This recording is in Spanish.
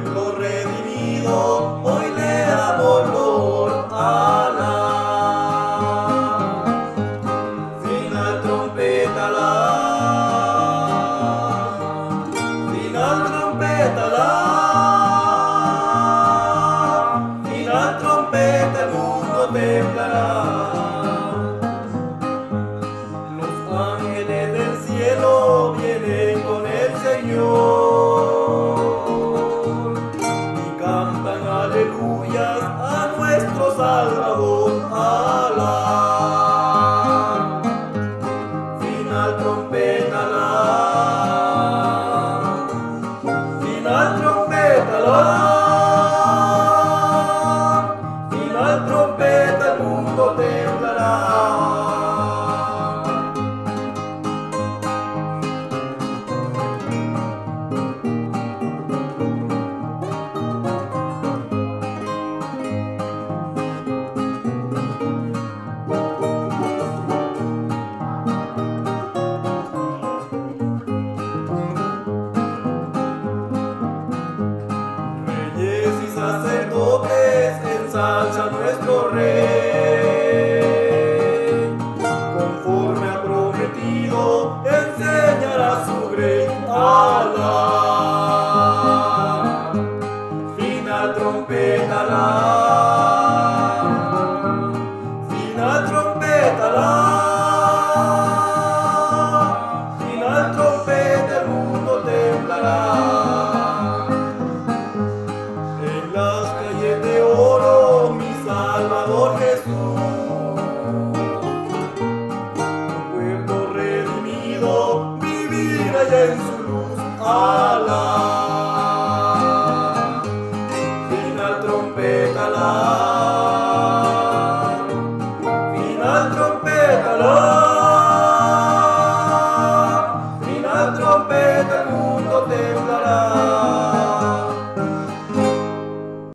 blame Lord. A nuestro Salvador. enseñará su grita. en su luz alá. Y la trompeta la